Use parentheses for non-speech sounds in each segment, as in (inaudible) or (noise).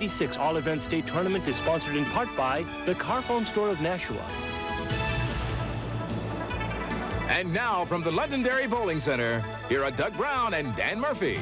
86 All-Event State Tournament is sponsored in part by the Car Carphone Store of Nashua. And now from the Londonderry Bowling Center, here are Doug Brown and Dan Murphy.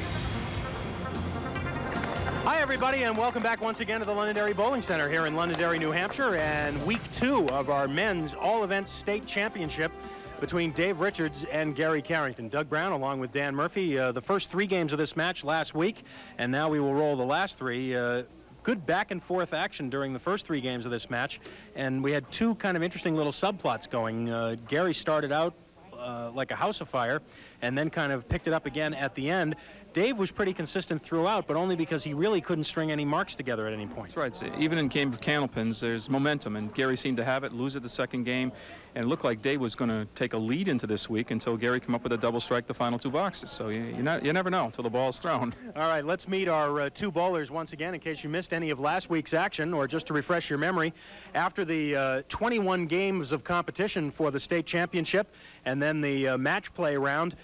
Hi, everybody, and welcome back once again to the Londonderry Bowling Center here in Londonderry, New Hampshire, and week two of our men's all-events state championship between Dave Richards and Gary Carrington. Doug Brown along with Dan Murphy. Uh, the first three games of this match last week, and now we will roll the last three. Uh, good back and forth action during the first three games of this match, and we had two kind of interesting little subplots going. Uh, Gary started out uh, like a house of fire and then kind of picked it up again at the end. Dave was pretty consistent throughout, but only because he really couldn't string any marks together at any point. That's right. So even in game of candlepins, there's momentum, and Gary seemed to have it, lose it the second game, and it looked like Dave was going to take a lead into this week until Gary came up with a double strike the final two boxes. So you, you, not, you never know until the ball is thrown. (laughs) All right, let's meet our uh, two bowlers once again in case you missed any of last week's action or just to refresh your memory. After the uh, 21 games of competition for the state championship and then the uh, match play round,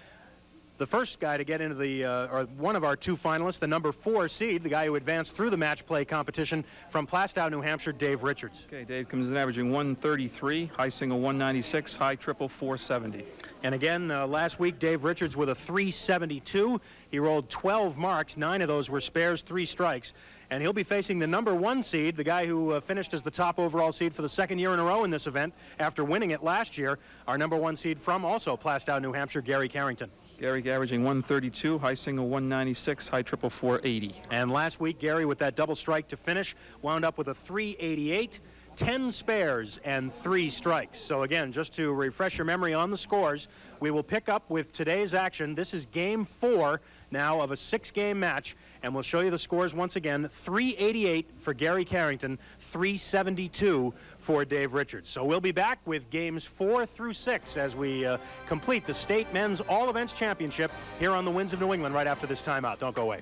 the first guy to get into the, uh, or one of our two finalists, the number four seed, the guy who advanced through the match play competition from Plaistow, New Hampshire, Dave Richards. Okay, Dave comes in averaging 133, high single 196, high triple 470. And again, uh, last week, Dave Richards with a 372. He rolled 12 marks. Nine of those were spares, three strikes. And he'll be facing the number one seed, the guy who uh, finished as the top overall seed for the second year in a row in this event after winning it last year, our number one seed from also Plaistow, New Hampshire, Gary Carrington. Gary averaging 132, high single 196, high triple 480. And last week, Gary, with that double strike to finish, wound up with a 388. 10 spares and three strikes. So again, just to refresh your memory on the scores, we will pick up with today's action. This is game four now of a six-game match, and we'll show you the scores once again. 388 for Gary Carrington, 372 for Dave Richards. So we'll be back with games four through six as we uh, complete the state men's all events championship here on the Winds of New England right after this timeout. Don't go away.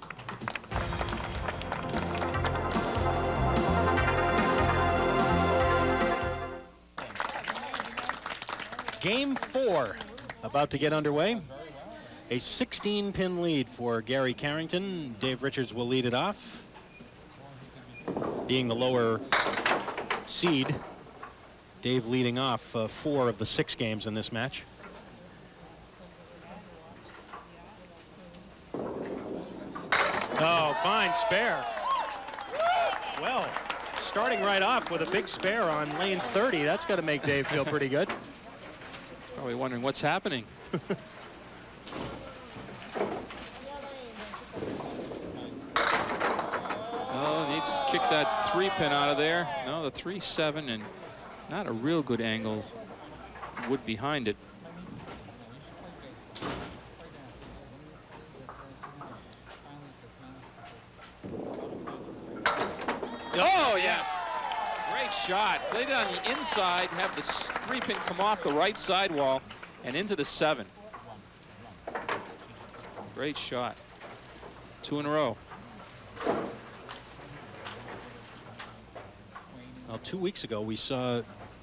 Game four about to get underway. A 16-pin lead for Gary Carrington. Dave Richards will lead it off. Being the lower seed, Dave leading off uh, four of the six games in this match. Oh, fine spare. Well, starting right off with a big spare on lane 30, that's got to make Dave feel pretty good. Probably wondering what's happening. oh, needs to kick that three pin out of there. No, the three seven and not a real good angle wood behind it. Oh, yes. Great shot. Played it on the inside, have the three pin come off the right sidewall and into the seven. Great shot. Two in a row. Well, two weeks ago, we saw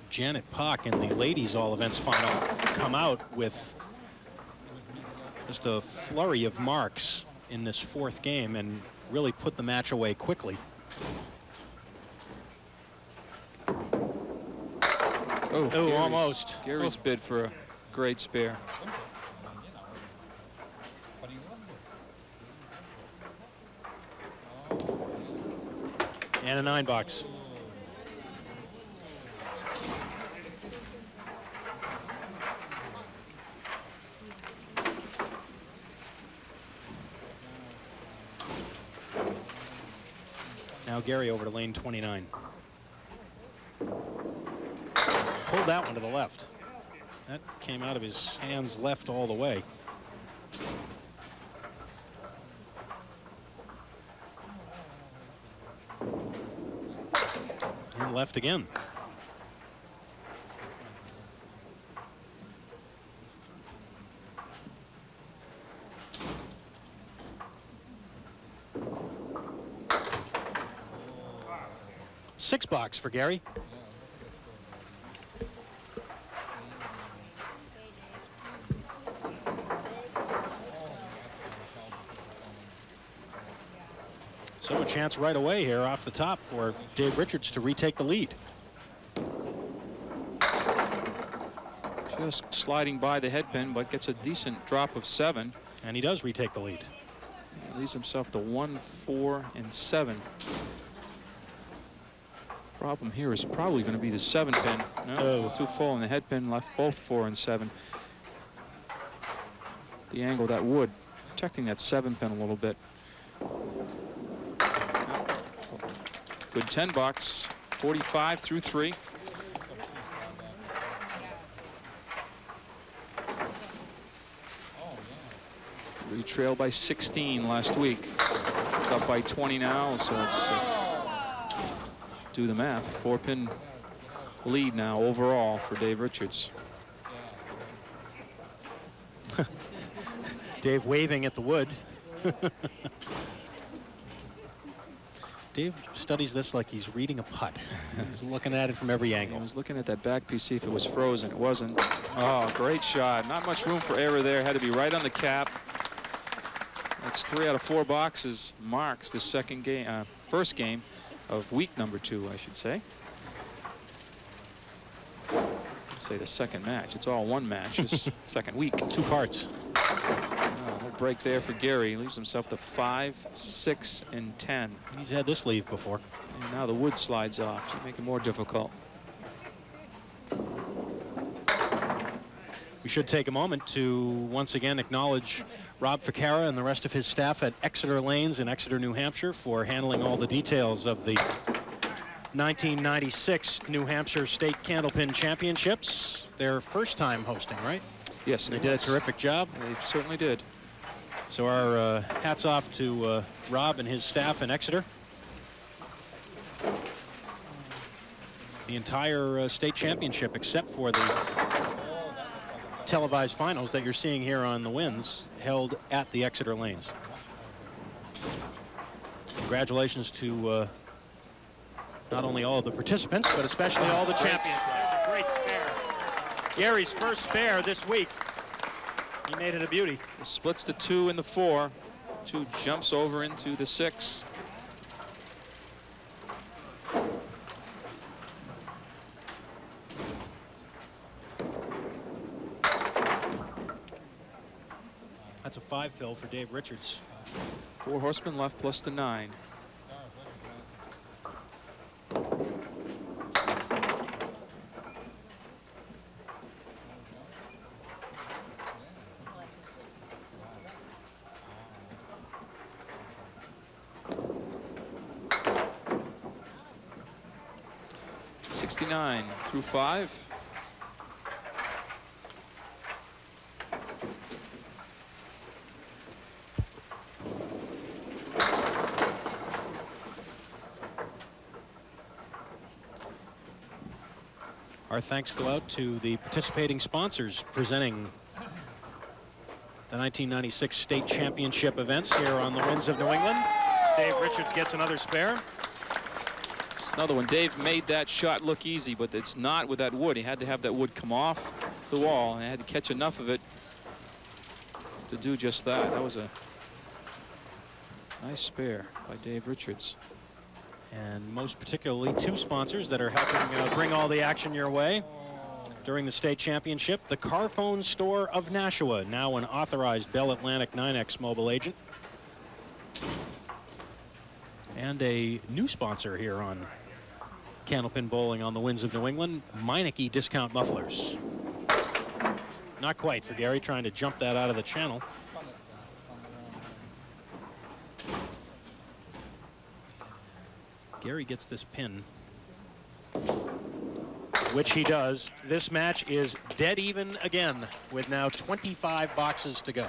Janet Pock in the ladies all events final come out with just a flurry of marks in this fourth game and really put the match away quickly. Oh, Gary's, almost. Gary's oh. bid for a great spare. And a nine box. Now Gary over to lane 29. Pulled that one to the left. That came out of his hands left all the way. And left again. Six box for Gary. So a chance right away here off the top for Dave Richards to retake the lead. Just sliding by the head pin, but gets a decent drop of seven. And he does retake the lead. He leaves himself to one, four, and seven. Problem here is probably going to be the seven pin. No, Oh. too full, and the head pin left both four and seven. The angle that wood protecting that seven pin a little bit. Good 10 box, 45 through three. We trailed by 16 last week. It's up by 20 now, so it's uh, do the math. Four pin lead now overall for Dave Richards. (laughs) Dave waving at the wood. (laughs) Dave studies this like he's reading a putt. he's looking at it from every angle. I was looking at that back piece, see if it was frozen. It wasn't. Oh, great shot. Not much room for error there. Had to be right on the cap. That's three out of four boxes marks the second game, uh, first game of week number two, I should say. Say the second match. It's all one match. This (laughs) second week. Two parts. Oh, no break there for Gary. He Leaves himself to five, six, and ten. He's had this leave before. And now the wood slides off to make it more difficult. We should take a moment to once again acknowledge Rob Ficara and the rest of his staff at Exeter Lanes in Exeter, New Hampshire for handling all the details of the 1996 New Hampshire State Candlepin Championships. Their first time hosting, right? Yes, and They did a terrific job. They certainly did. So our uh, hats off to uh, Rob and his staff in Exeter. The entire uh, state championship, except for the televised finals that you're seeing here on the wins, held at the Exeter Lanes. Congratulations to uh, not only all of the participants, but especially all the champions. There's a great spare. Gary's first spare this week. He made it a beauty. It splits the two and the four. Two jumps over into the six. That's a five fill for Dave Richards. Four horsemen left plus the nine. Sixty-nine through five. Our thanks go out to the participating sponsors presenting the 1996 state championship events here on the Winds of New England. Dave Richards gets another spare. It's another one. Dave made that shot look easy, but it's not with that wood. He had to have that wood come off the wall, and he had to catch enough of it to do just that. That was a nice spare by Dave Richards. And most particularly two sponsors that are helping uh, bring all the action your way during the state championship. The Carphone Store of Nashua, now an authorized Bell Atlantic NYNEX mobile agent. And a new sponsor here on Candlepin Bowling on the Winds of New England, Meineke Discount Mufflers. Not quite for Gary, trying to jump that out of the channel. Gary gets this pin, which he does. This match is dead even again with now 25 boxes to go.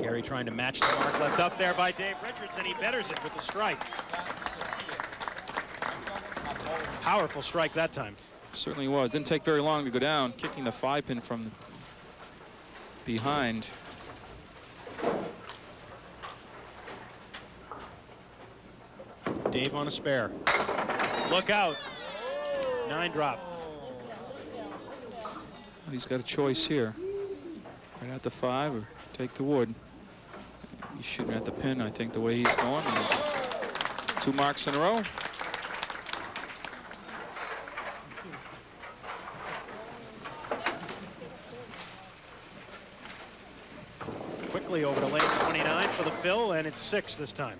Gary trying to match the mark left up there by Dave Richards, and he betters it with the strike. Powerful strike that time. Certainly was. Didn't take very long to go down, kicking the five pin from behind. Dave on a spare. Look out. Nine drop. He's got a choice here. Right at the five or take the wood. He's shooting at the pin, I think, the way he's going. Two marks in a row. Over to lane 29 for the fill, and it's six this time.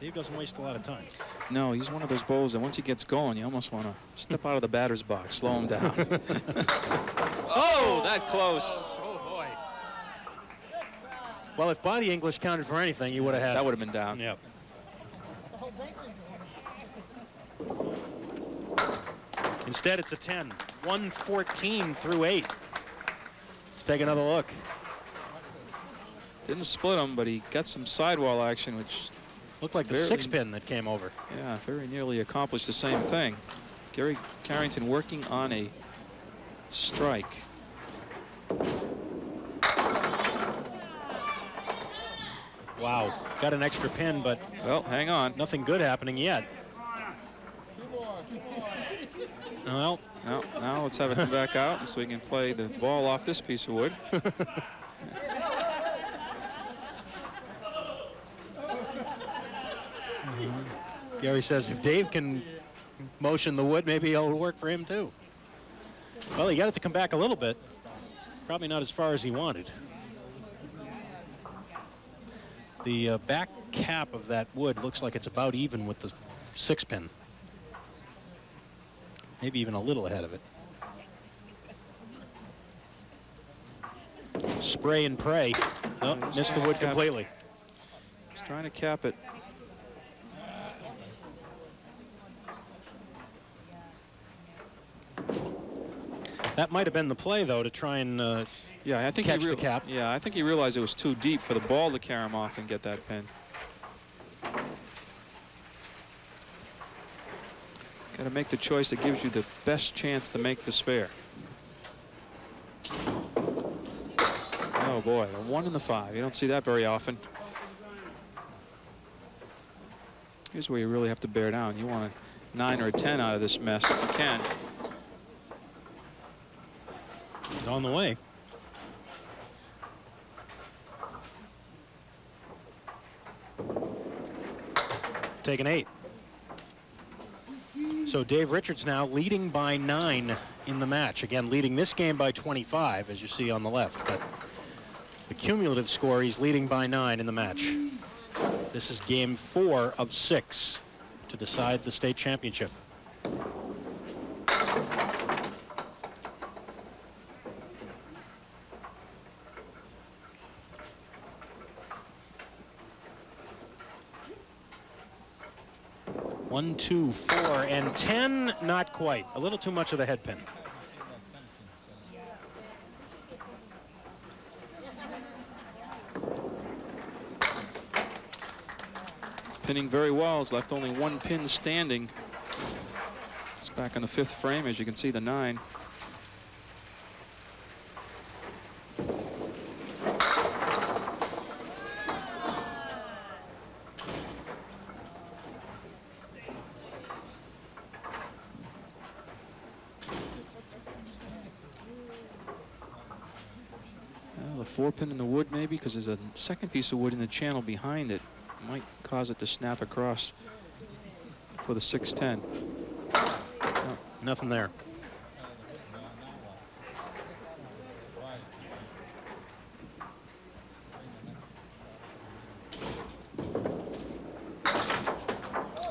Dave doesn't waste a lot of time. No, he's one of those bowls that once he gets going, you almost want to step out of the batter's box, slow him down. (laughs) oh, that close. Oh, boy. Well, if body English counted for anything, you would have had That would have been down. Yep. Instead, it's a 10. 114 through 8. Let's take another look. Didn't split him, but he got some sidewall action, which, Looked like the six pin that came over. yeah, very nearly accomplished the same thing. Gary Carrington working on a strike. Wow. Got an extra pin, but Well, hang on. nothing good happening yet. Well, Now, now let's have it come back out so we can play the ball off this piece of wood. (laughs) Gary says if Dave can motion the wood, maybe it'll work for him too. Well, he got it to come back a little bit. Probably not as far as he wanted. The uh, back cap of that wood looks like it's about even with the six pin. Maybe even a little ahead of it. Spray and pray. Oh, he's missed the wood to cap- completely. He's trying to cap it. That might have been the play, though, to try and uh, Yeah, I think Catch he the cap. Yeah, I think he realized it was too deep for the ball to carry him off and get that pin. Got to make the choice that gives you the best chance to make the spare. Oh boy, a one in the five. You don't see that very often. Here's where you really have to bear down. You want a nine or a 10 out of this mess if you can. He's on the way. Taking eight. So Dave Richards now leading by nine in the match. Again, leading this game by 25, as you see on the left. But the cumulative score, he's leading by nine in the match. This is game four of six to decide the state championship. One, two, four, and 10, not quite. A little too much of the head pin. Pinning very well. He's left only one pin standing. It's back on the fifth frame, as you can see, the nine. Four pin in the wood maybe because there's a second piece of wood in the channel behind it. Might cause it to snap across for the 610. Nothing there.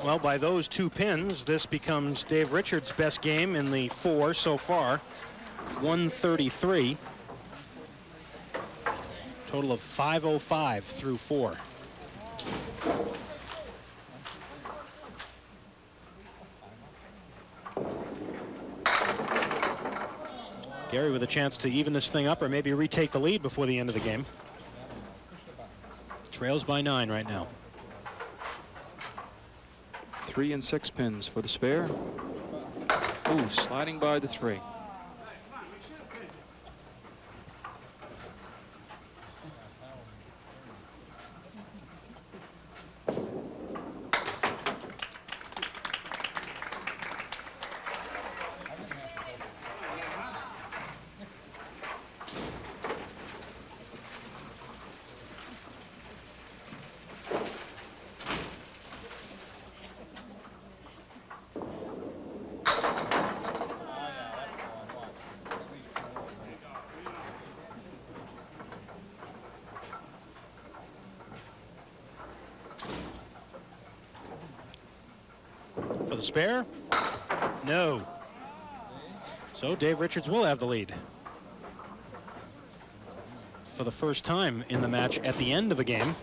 Well, by those two pins, this becomes Dave Richards' best game in the four so far. 133. Total of 505 through four. Gary with a chance to even this thing up or maybe retake the lead before the end of the game. Trails by nine right now. Three and six pins for the spare. Ooh, sliding by the three. The spare. No. So Dave Richards will have the lead. For the first time in the match at the end of a game.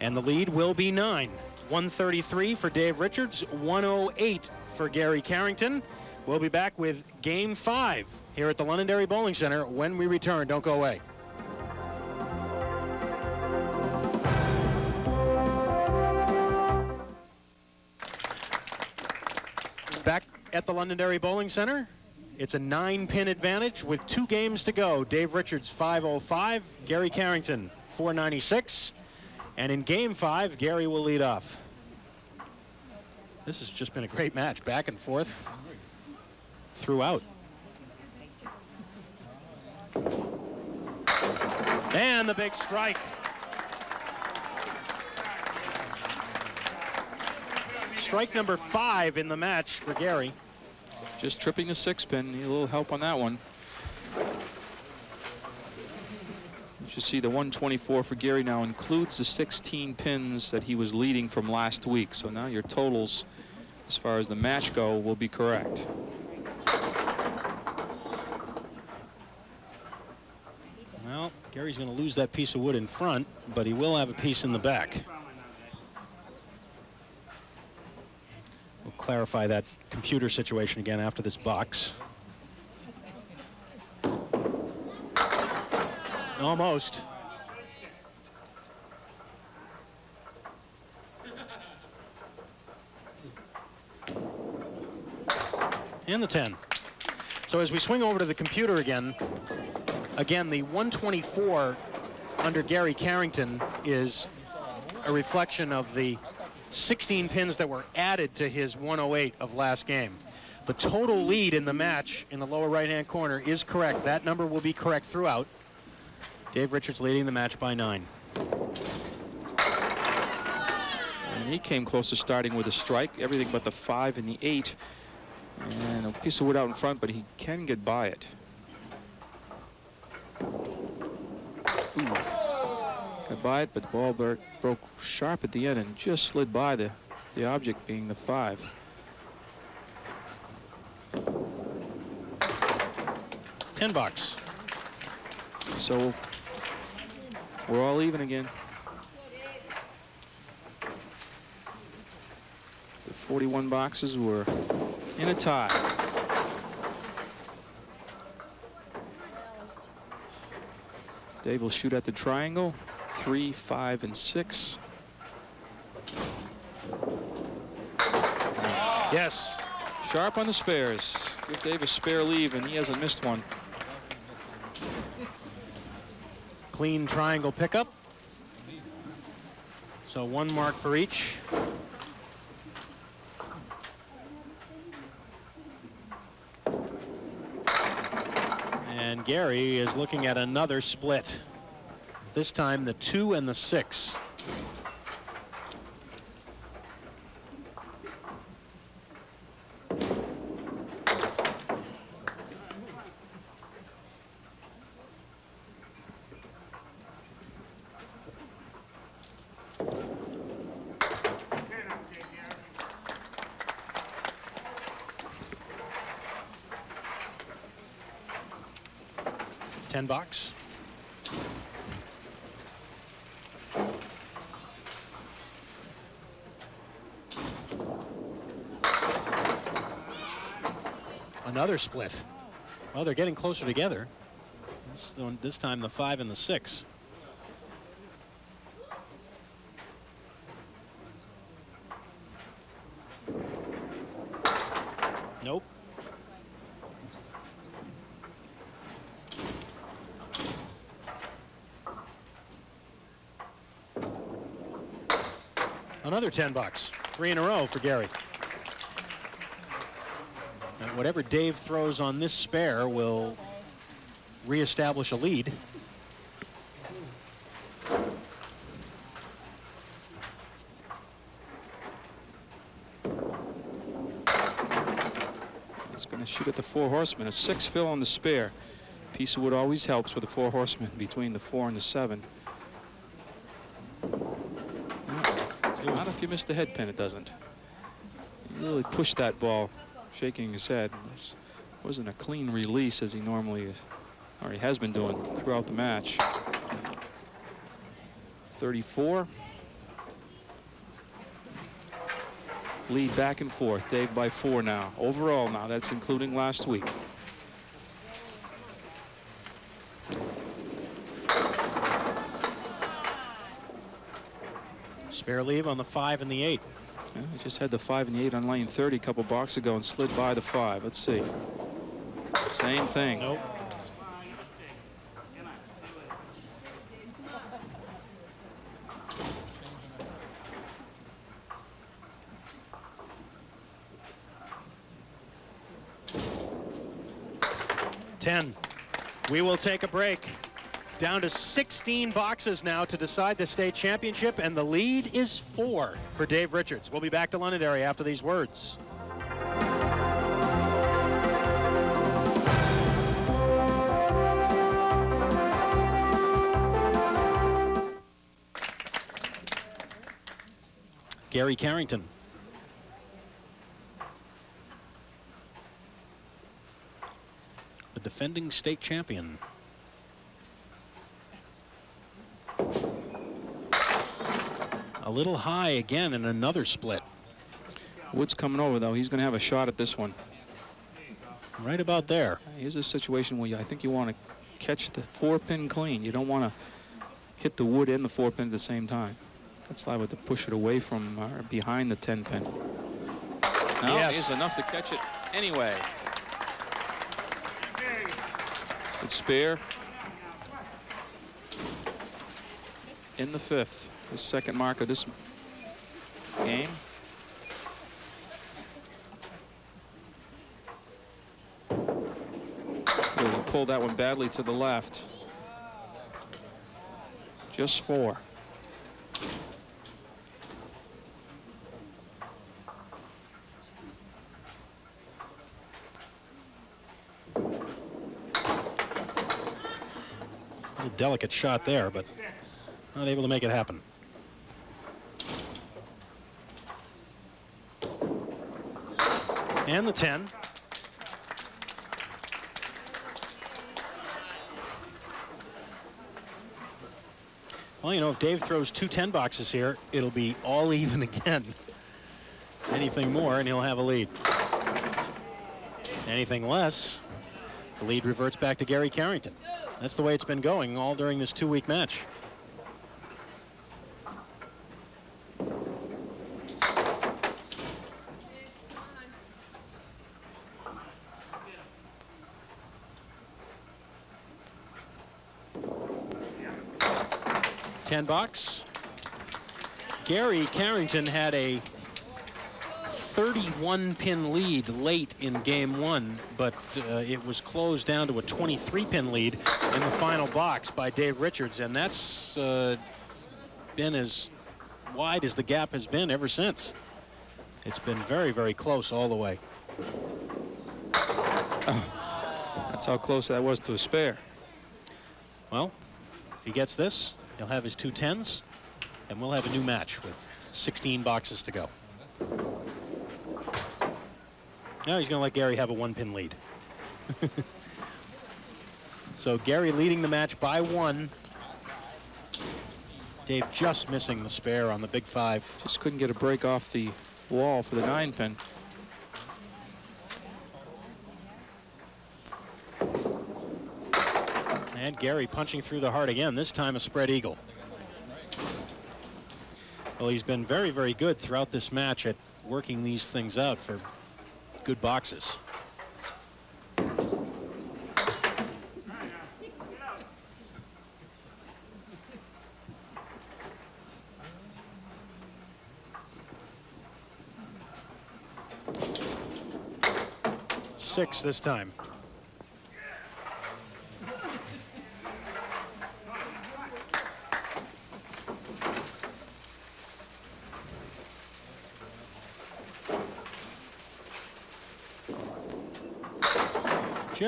And the lead will be nine. 133 for Dave Richards, 108 for Gary Carrington. We'll be back with game five here at the Londonderry Bowling Center when we return. Don't go away. Londonderry Bowling Center. It's a nine pin advantage with two games to go. Dave Richards 505, Gary Carrington 496. And in game five, Gary will lead off. This has just been a great match, back and forth throughout. And the big strike. Strike number five in the match for Gary. Just tripping the six pin. Need a little help on that one. You should see the 124 for Gary now includes the 16 pins that he was leading from last week. So now your totals, as far as the match go, will be correct. Well, Gary's going to lose that piece of wood in front, but he will have a piece in the back. Clarify that computer situation again after this box. Almost. And the 10. So as we swing over to the computer again, again, the 124 under Gary Carrington is a reflection of the 16 pins that were added to his 108 of last game. The total lead in the match in the lower right-hand corner is correct. That number will be correct throughout. Dave Richards leading the match by nine. And he came close to starting with a strike, everything but the five and the eight. And a piece of wood out in front, but he can get by it. Ooh. Got by it, but the ball broke, broke sharp at the end and just slid by the, the object being the five. Ten box. So we're all even again. The 41 boxes were in a tie. Dave will shoot at the triangle. Three, five, and six. Yes. Sharp on the spares. Give Dave a spare leave, and he hasn't missed one. Clean triangle pickup. So one mark for each. And Gary is looking at another split. This time the two and the six. Ten Another split. Well, they're getting closer together. This, this time the five and the six. Nope. Another 10 box. Three in a row for Gary. Whatever Dave throws on this spare will reestablish a lead. He's going to shoot at the four horsemen. A six fill on the spare. Piece of wood always helps with the four horsemen between the four and the seven. Not if you miss the head pin, it doesn't. You really push that ball, shaking his head. It wasn't a clean release as he normally is, or he has been doing throughout the match. 34. Lead back and forth. Dave by four now. Overall now, that's including last week. Spare leave on the five and the eight. Yeah, he just had the five and the eight on lane 30 a couple blocks ago and slid by the five. Let's see. Same thing. Nope. Ten. We will take a break. Down to 16 boxes now to decide the state championship, and the lead is four for Dave Richards. We'll be back to Londonderry after these words. Gary Carrington. The defending state champion. Little high again in another split. Wood's coming over, though. He's going to have a shot at this one. Right about there. Here's a situation where you, I think you want to catch the four pin clean. You don't want to hit the wood and the four pin at the same time. That's liable to push it away from uh, behind the 10 pin. No, Yes. here's enough to catch it anyway. Good spare. In the fifth. The second mark of this game. Really pulled that one badly to the left. Just four. Delicate shot there, but not able to make it happen. And the 10. Well, you know, if Dave throws two 10 boxes here, it'll be all (laughs) even again. Anything more, and he'll have a lead. Anything less, the lead reverts back to Gary Carrington. That's the way it's been going all during this two-week match. Ten box. Gary Carrington had a 31 pin lead late in game one, but uh, it was closed down to a 23 pin lead in the final box by Dave Richards, and that's uh, been as wide as the gap has been ever since. It's been very, very close all the way. That's how close that was to a spare. Well, if he gets this, he'll have his two tens, and we'll have a new match with 16 boxes to go. Now he's going to let Gary have a one-pin lead. (laughs) so Gary leading the match by one. Dave just missing the spare on the big five. Just couldn't get a break off the wall for the nine pin. And Gary punching through the heart again, this time a spread eagle. Well, he's been very, very good throughout this match at working these things out for good boxes. Six this time.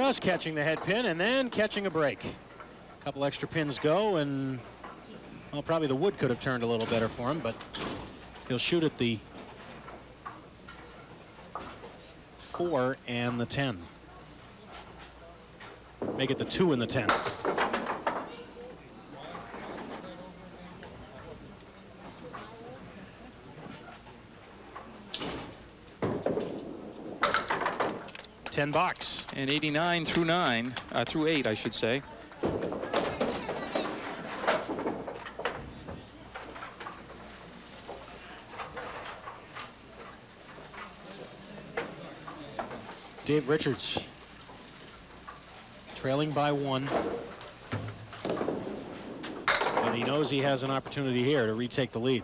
Just catching the head pin and then catching a break. A couple extra pins go and well probably the wood could have turned a little better for him but he'll shoot at the four and the 10. Make it the two and the 10. Ten box. And 89 through 9, uh, through 8, I should say. Dave Richards trailing by one. And he knows he has an opportunity here to retake the lead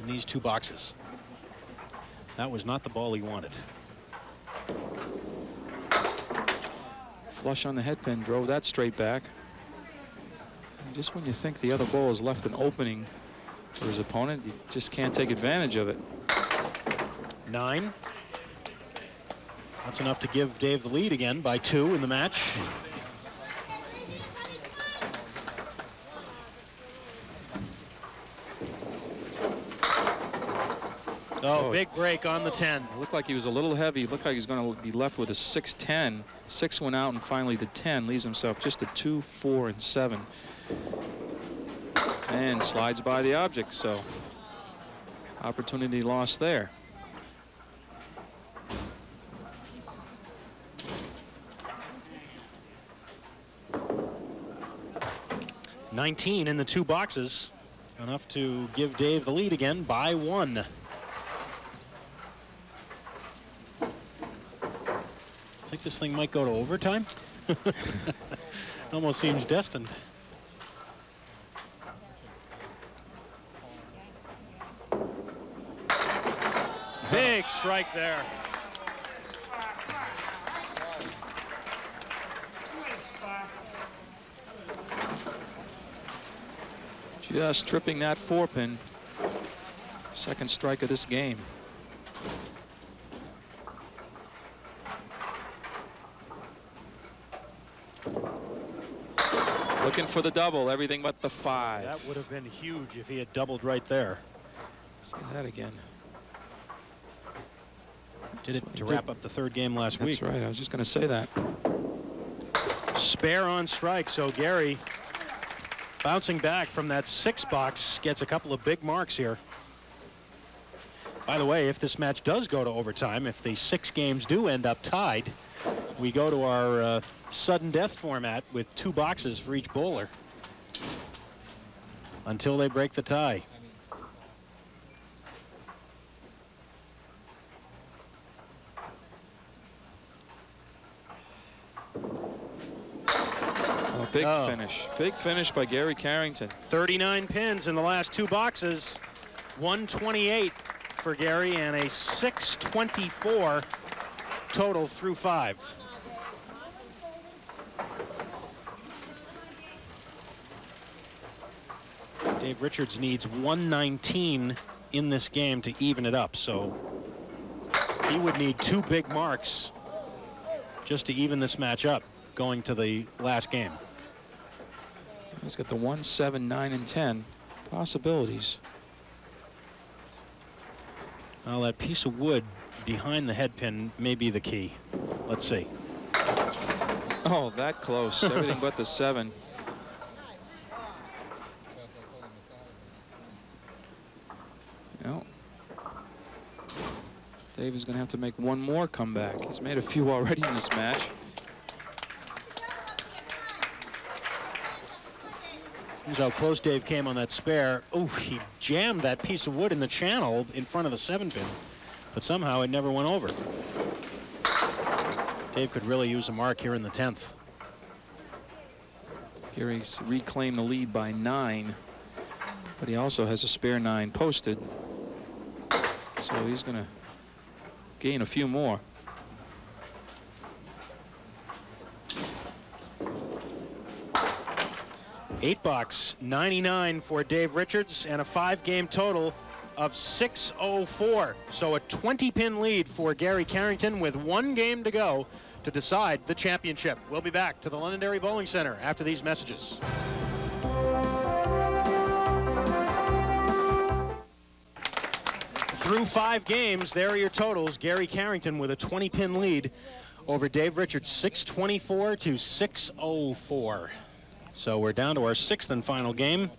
in these two boxes. That was not the ball he wanted. Flush on the head pin, drove that straight back. And just when you think the other ball has left an opening for his opponent, you just can't take advantage of it. Nine. That's enough to give Dave the lead again by two in the match. Oh, Oh. big break on the 10. It looked like he was a little heavy. It looked like he's going to be left with a 6-10. Six went out, and finally the 10 leaves himself just a 2, 4, and 7. And slides by the object, so opportunity lost there. Nineteen in the two boxes. Enough to give Dave the lead again by one. I think this thing might go to overtime? (laughs) Almost seems destined. Big strike there. Just tripping that four pin. Second strike of this game. Looking for the double, everything but the five. That would have been huge if he had doubled right there. See that again. Did That's it to wrap did. up the third game last That's week. That's right. I was just going to say that. Spare on strike, so Gary bouncing back from that six box gets a couple of big marks here. By the way, if this match does go to overtime, if the six games do end up tied, we go to our uh, sudden death format with two boxes for each bowler until they break the tie. Oh, big Oh. finish. Big finish by Gary Carrington. 39 pins in the last two boxes. 128 for Gary and a 624 total through five. Dave Richards needs 119 in this game to even it up. So he would need two big marks just to even this match up going to the last game. He's got the 1, 7, 9, and 10 possibilities. Well, that piece of wood behind the head pin may be the key. Let's see. Oh, that close. (laughs) Everything but the 7. Dave is going to have to make one more comeback. He's made a few already in this match. Here's how close Dave came on that spare. Oh, he jammed that piece of wood in the channel in front of the seven pin, but somehow it never went over. Dave could really use a mark here in the 10th. Gary's reclaimed the lead by nine, but he also has a spare nine posted. So he's going to gain a few more. Eight box, 99 for Dave Richards, and a five-game total of 604. So a 20-pin lead for Gary Carrington with one game to go to decide the championship. We'll be back to the Londonderry Bowling Center after these messages. Through five games, there are your totals. Gary Carrington with a 20-pin lead over Dave Richards, 624 to 604. So we're down to our sixth and final game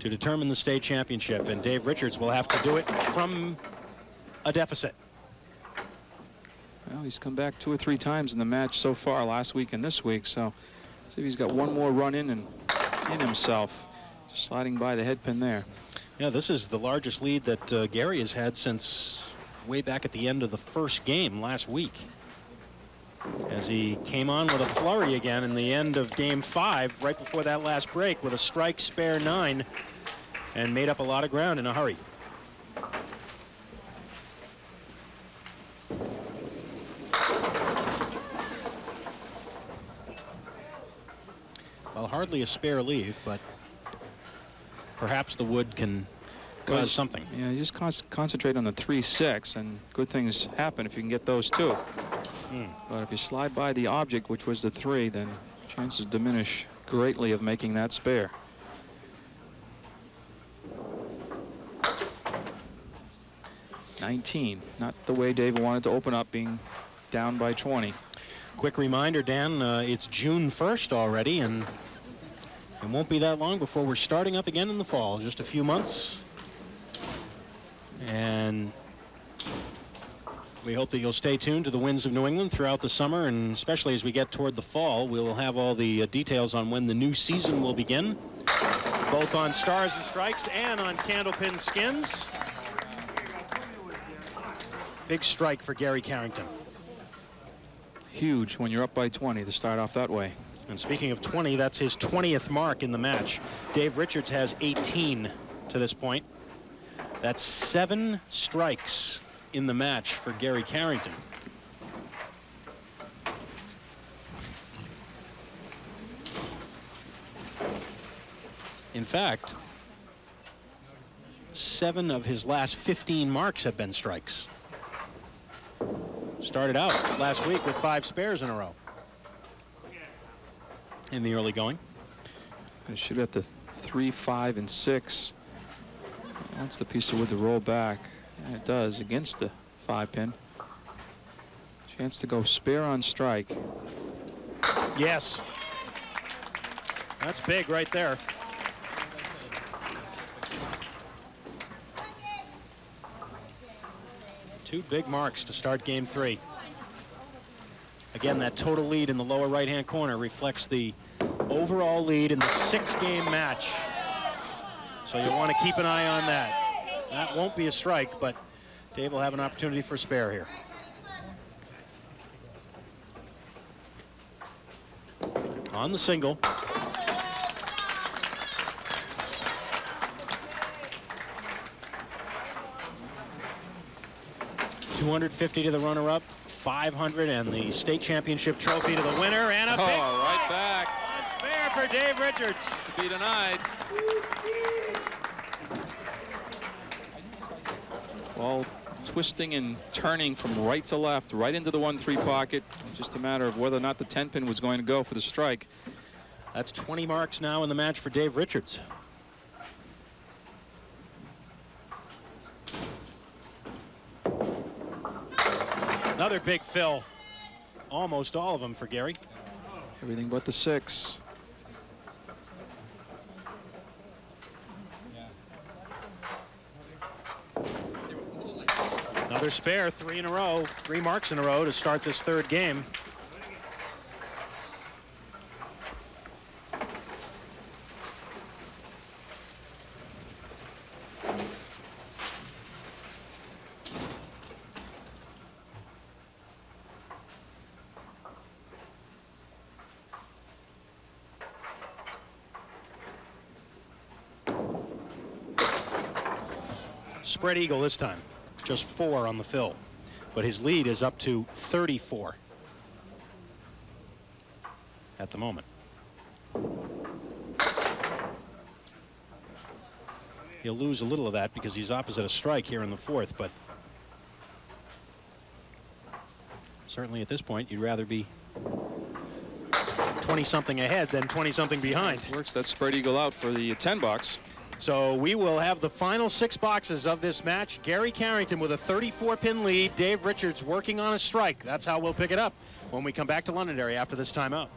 to determine the state championship, and Dave Richards will have to do it from a deficit. Well, he's come back two or three times in the match so far, last week and this week. So, see if he's got one more run in and in himself. Just sliding by the head pin there. Yeah, this is the largest lead that uh, Gary has had since way back at the end of the first game last week. As he came on with a flurry again in the end of game five, right before that last break, with a strike spare nine, and made up a lot of ground in a hurry. Well, hardly a spare leave, but perhaps the wood can cause Well, something. Yeah, you just con concentrate on the 3-6, and good things happen if you can get those two. But if you slide by the object, which was the 3, then chances diminish greatly of making that spare. Nineteen, not the way Dave wanted to open up, being down by 20. Quick reminder, Dan, uh, it's June 1st already, and it won't be that long before we're starting up again in the fall. Just a few months. And we hope that you'll stay tuned to the winds of New England throughout the summer, and especially as we get toward the fall, we'll have all the uh, details on when the new season will begin, both on Stars and Strikes and on Candlepin Skins. Big strike for Gary Carrington. Huge when you're up by 20 to start off that way. And speaking of 20, that's his 20th mark in the match. Dave Richards has 18 to this point. That's seven strikes in the match for Gary Carrington. In fact, seven of his last 15 marks have been strikes. Started out last week with five spares in a row in the early going. Gonna shoot at the three, five, and six. Wants the piece of wood to roll back. And it does against the five pin. Chance to go spare on strike. Yes. That's big right there. Two big marks to start game three. Again, that total lead in the lower right-hand corner reflects the overall lead in the six-game match. So you'll want to keep an eye on that. That won't be a strike, but Dave will have an opportunity for a spare here. On the single. Two hundred fifty to the runner-up, five hundred, and the state championship trophy to the winner, and a oh, big Oh, right back. on spare for Dave Richards. To be denied. Ball twisting and turning from right to left, right into the 1-3 pocket. Just a matter of whether or not the 10 pin was going to go for the strike. That's 20 marks now in the match for Dave Richards. Another big fill. Almost all of them for Gary. Everything but the six. Another spare, three in a row, three marks in a row to start this third game. Spread eagle this time. Just four on the fill. But his lead is up to 34 at the moment. He'll lose a little of that because he's opposite a strike here in the fourth, but certainly at this point, you'd rather be 20 something ahead than 20 something behind. Works that spread eagle out for the 10 box. So we will have the final six boxes of this match. Gary Carrington with a 34-pin lead. Dave Richards working on a strike. That's how we'll pick it up when we come back to Londonderry after this timeout.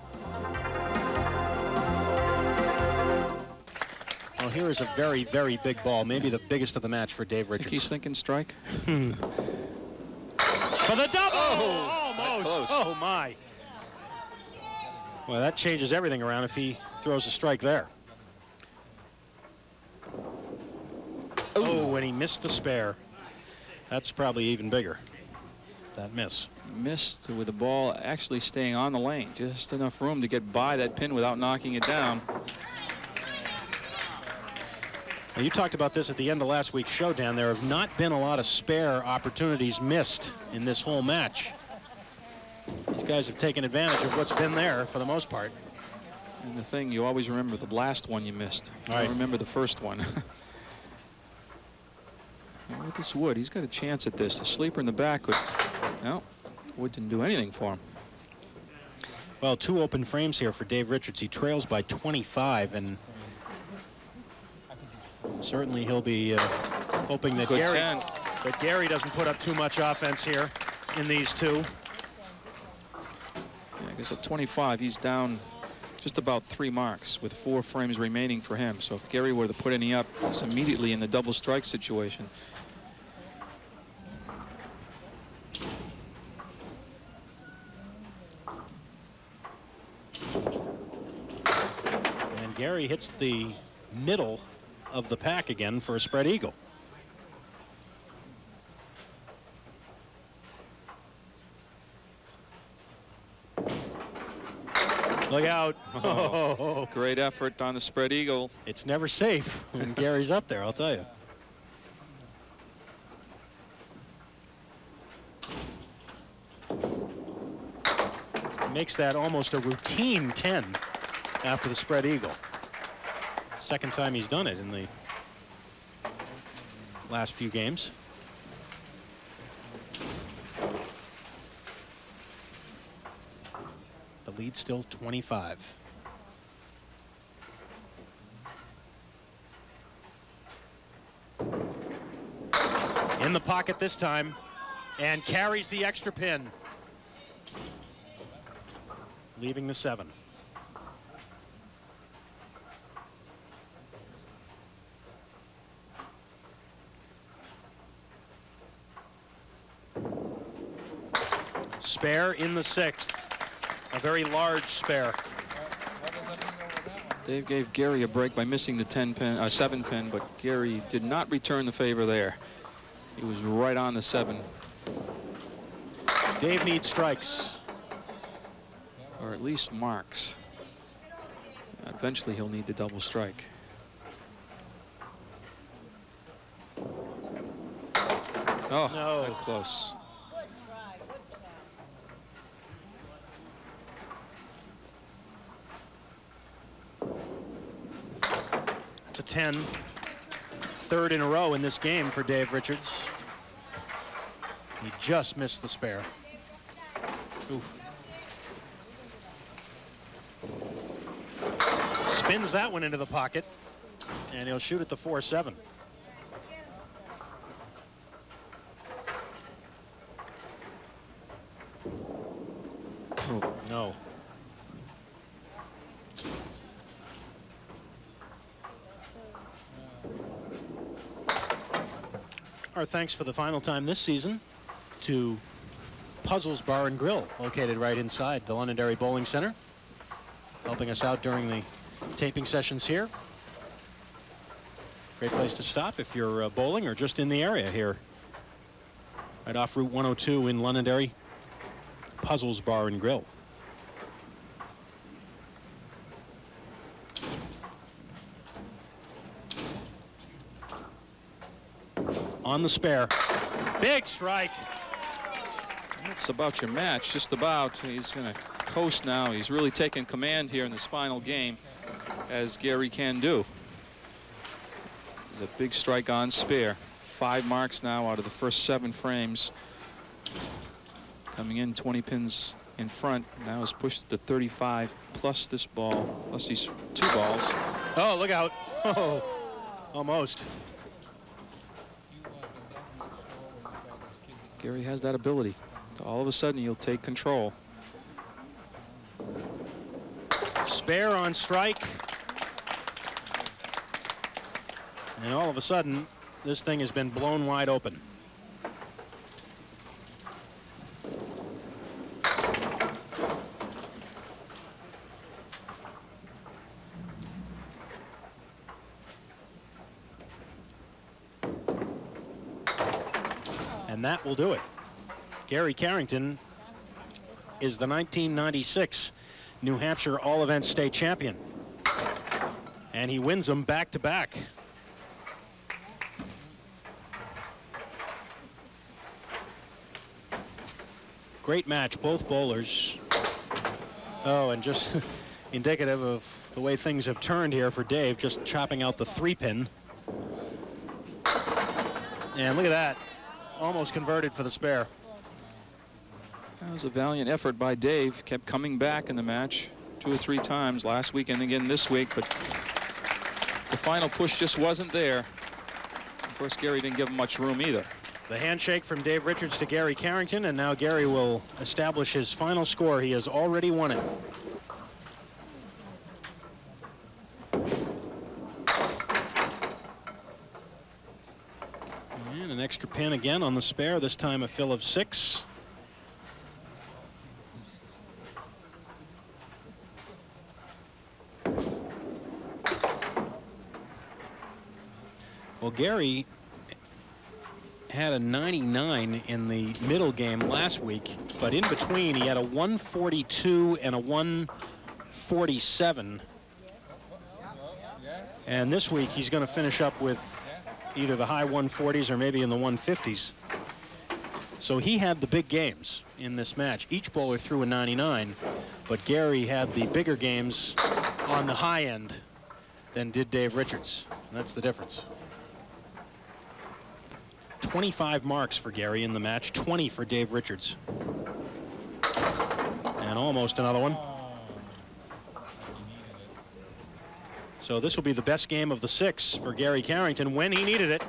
Well, here is a very, very big ball. Maybe the biggest of the match for Dave I think Richards. he's thinking strike. (laughs) For the double! Oh, Almost. Oh, my. Well, that changes everything around if he throws a strike there. And he missed the spare. That's probably even bigger. That miss. Missed with the ball actually staying on the lane. Just enough room to get by that pin without knocking it down. Now, you talked about this at the end of last week's show, Dan. There have not been a lot of spare opportunities missed in this whole match. These guys have taken advantage of what's been there for the most part. And the thing, you always remember the last one you missed. Right. I don't remember the first one. (laughs) And with this Wood, he's got a chance at this. The sleeper in the back wood, no, Wood didn't do anything for him. Well, two open frames here for Dave Richards. He trails by 25, and certainly he'll be uh, hoping that Good Gary, 10. that Gary doesn't put up too much offense here in these two. Yeah, I guess at 25, he's down just about three marks with four frames remaining for him. So if Gary were to put any up, he's immediately in the double strike situation. Hits the middle of the pack again for a spread eagle. Look out. (laughs) Oh, Great effort on the spread eagle. it's never safe when (laughs) Gary's up there, I'll tell you. Makes that almost a routine 10 after the spread eagle. Second time he's done it in the last few games. The lead still 25. In the pocket this time and carries the extra pin. Leaving the seven. Spare in the sixth. A very large spare. Dave gave Gary a break by missing the 10 pin, uh, 7 pin, but Gary did not return the favor there. He was right on the 7, Dave needs strikes. or at least marks. Eventually, he'll need the double strike. Oh, No. close. A 10. Third in a row in this game for Dave Richards. He just missed the spare. Oof. Spins that one into the pocket, and he'll shoot at the 4-7. Oh, No. Our thanks for the final time this season to Puzzles Bar and Grill, located right inside the Londonderry Bowling Center, helping us out during the taping sessions here. Great place to stop if you're uh, bowling or just in the area here. Right off Route 102 in Londonderry, Puzzles Bar and Grill. On the spare. Big strike. That's about your match, just about. He's going to coast now. He's really taking command here in this final game, as Gary can do. There's a big strike on spare. Five marks now out of the first seven frames. Coming in 20 pins in front. Now is pushed to 35 plus this ball, plus these two balls. Oh, look out. (laughs) Oh, Almost. Gary has that ability. All of a sudden, he'll take control. Spare on strike. And all of a sudden, this thing has been blown wide open. And that will do it. Gary Carrington is the 1996 New Hampshire All Events State Champion. And he wins them back to back. Great match, both bowlers. Oh, and just (laughs) indicative of the way things have turned here for Dave, just chopping out the three pin. And look at that, almost converted for the spare. That was a valiant effort by Dave. Kept coming back in the match two or three times last week and again this week, but the final push just wasn't there. Of course, Gary didn't give him much room either. The handshake from Dave Richards to Gary Carrington, and now Gary will establish his final score. He has already won it. And again on the spare, this time a fill of six. Well, Gary had a 99 in the middle game last week, but in between he had a 142 and a 147. And this week he's going to finish up with either the high 140s or maybe in the 150s. So he had the big games in this match. Each bowler threw a 99, but Gary had the bigger games on the high end than did Dave Richards. And that's the difference. 25 marks for Gary in the match, 20 for Dave Richards. And almost another one. So this will be the best game of the six for Gary Carrington when he needed it.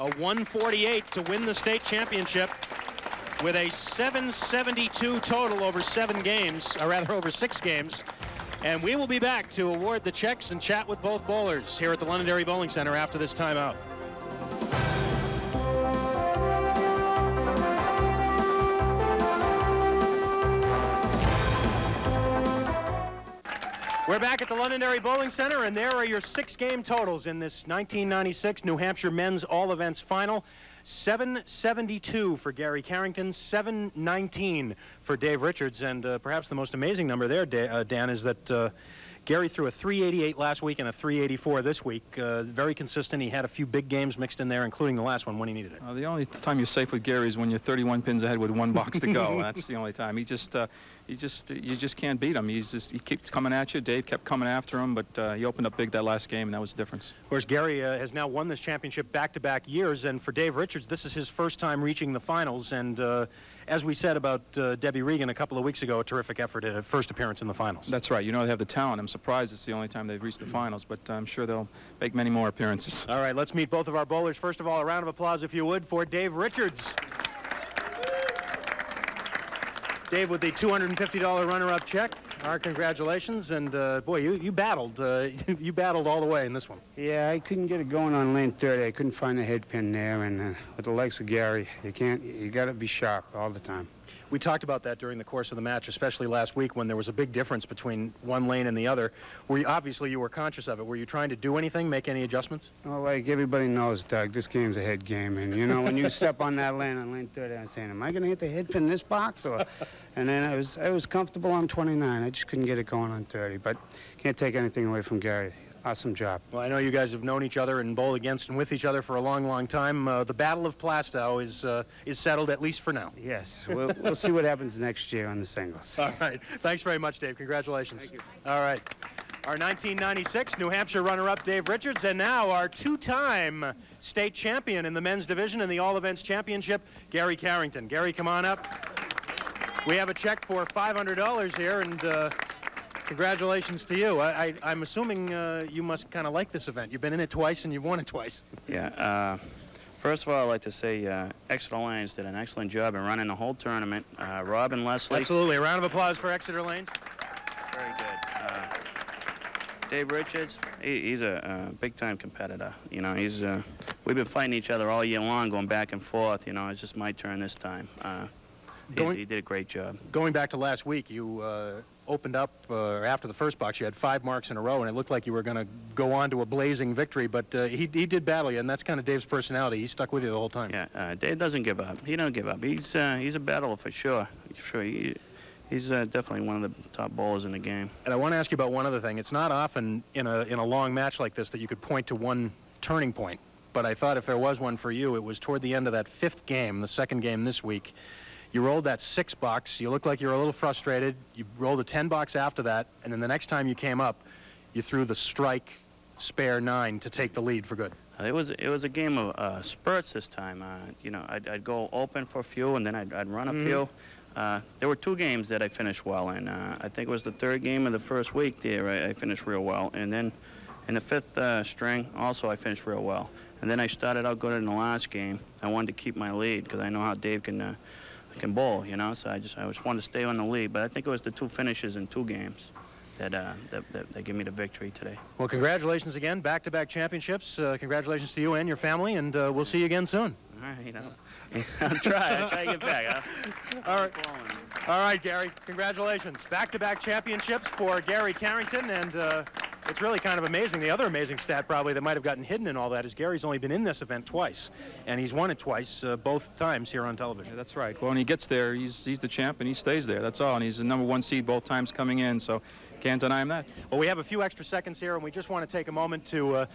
A 148 to win the state championship with a 772 total over seven games, or rather over six games. And we will be back to award the checks and chat with both bowlers here at the Londonderry Bowling Center after this timeout. We're back at the Londonderry Bowling Center, and there are your six-game totals in this 1996 New Hampshire Men's All Events Final. 772 for Gary Carrington, 719 for Dave Richards, and uh, perhaps the most amazing number there, uh, Dan, is that uh, Gary threw a 388 last week and a 384 this week. Uh, very consistent. He had a few big games mixed in there, including the last one when he needed it. Uh, the only time you're safe with Gary is when you're 31 pins ahead with one box to go. (laughs) That's the only time. He just, uh, he just, you just can't beat him. He's just, he keeps coming at you. Dave kept coming after him, but uh, he opened up big that last game, and that was the difference. Of course, Gary uh, has now won this championship back-to-back -back years, and for Dave Richards, this is his first time reaching the finals. And uh, as we said about uh, Debbie Regan a couple of weeks ago, a terrific effort at a first appearance in the finals. That's right. You know they have the talent. I'm surprised it's the only time they've reached the finals, but I'm sure they'll make many more appearances. (laughs) All right, let's meet both of our bowlers. First of all, a round of applause, if you would, for Dave Richards. Dave with the $250 runner-up check. Our congratulations, and uh, boy, you you battled, uh, (laughs) you battled all the way in this one. Yeah, I couldn't get it going on lane 30. I couldn't find the head pin there, and uh, with the legs of Gary, you can't, you got to be sharp all the time. We talked about that during the course of the match, especially last week when there was a big difference between one lane and the other. Were you, obviously you were conscious of it. Were you trying to do anything, make any adjustments? Well, like everybody knows, Doug, this game's a head game, and you know when you step on that lane on lane 30, I'm saying, am I going to hit the head pin in this box? Or, and then I was I was comfortable on 29. I just couldn't get it going on 30, but can't take anything away from Gary. Awesome job. Well, I know you guys have known each other and bowled against and with each other for a long, long time. Uh, the Battle of Plaistow is uh, is settled at least for now. Yes, we'll, we'll see what happens next year on the singles. All right. Thanks very much, Dave. Congratulations. Thank you. All right. Our 1996 New Hampshire runner-up, Dave Richards, and now our two-time state champion in the men's division in the All Events Championship, Gary Carrington. Gary, come on up. We have a check for $500 here, and uh, Congratulations to you. I, I, I'm assuming uh, you must kind of like this event. You've been in it twice and you've won it twice. Yeah. Uh, first of all, I'd like to say uh, Exeter Lanes did an excellent job in running the whole tournament. Uh, Rob and Leslie. Absolutely. A round of applause for Exeter Lanes. Very good. Uh, Dave Richards, he, he's a, uh big-time competitor. You know, he's uh, we've been fighting each other all year long, going back and forth. You know, it's just my turn this time. Uh, he, Going- he did a great job. Going back to last week, you uh, opened up uh, after the first box. You had five marks in a row, and it looked like you were going to go on to a blazing victory. But uh, he, he did battle you, and that's kind of Dave's personality. He stuck with you the whole time. Yeah, uh, Dave doesn't give up. He don't give up. He's uh, he's a battler for sure. Sure, he, he's uh, definitely one of the top bowlers in the game. And I want to ask you about one other thing. It's not often in a in a long match like this that you could point to one turning point. But I thought if there was one for you, it was toward the end of that fifth game, the second game this week. You rolled that six box. You looked like you were a little frustrated. You rolled a ten box after that, and then the next time you came up, you threw the strike spare nine to take the lead for good. Uh, It was it was a game of uh, spurts this time. Uh, you know, I'd, I'd go open for a few, and then I'd, I'd run a few. Uh, there were two games that I finished well in. Uh, I think it was the third game of the first week there I, I finished real well, and then in the fifth uh, string also I finished real well. And then I started out good in the last game. I wanted to keep my lead because I know how Dave can uh, can bowl. You know, so I just I just wanted to stay on the lead. But I think it was the two finishes in two games that uh, that, that, that gave me the victory today. Well, congratulations again, back-to-back championships. Uh, congratulations to you and your family, and uh, we'll see you again soon. All right, you know, (laughs) I'll try. I'll try to get back. Huh? (laughs) All right. All right, Gary. Congratulations. Back-to-back championships for Gary Carrington, and uh, it's really kind of amazing. The other amazing stat probably that might have gotten hidden in all that is Gary's only been in this event twice, and he's won it twice, uh, both times here on television. Yeah, that's right. Well, when he gets there, he's he's the champ and he stays there. That's all. And he's the number one seed both times coming in. So can't deny him that. Well, we have a few extra seconds here, and we just want to take a moment to uh,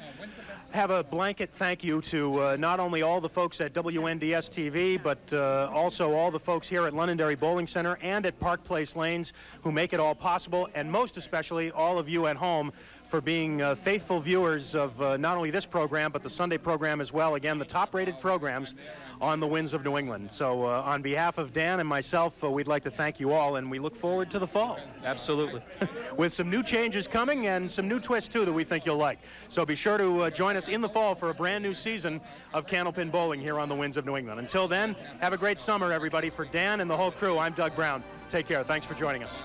have a blanket thank you to uh, not only all the folks at WNDS TV, but uh, also all the folks here at Londonderry Bowling Center and at Park Place Lanes who make it all possible, and most especially all of you at home for being uh, faithful viewers of uh, not only this program, but the Sunday program as well. Again, the top-rated programs on the Winds of New England. So uh, on behalf of Dan and myself, uh, we'd like to thank you all, and we look forward to the fall Absolutely. (laughs) with some new changes coming and some new twists too that we think you'll like. So be sure to uh, join us in the fall for a brand new season of Candlepin Bowling here on the Winds of New England. Until then, have a great summer, everybody. For Dan and the whole crew, I'm Doug Brown. Take care. Thanks for joining us.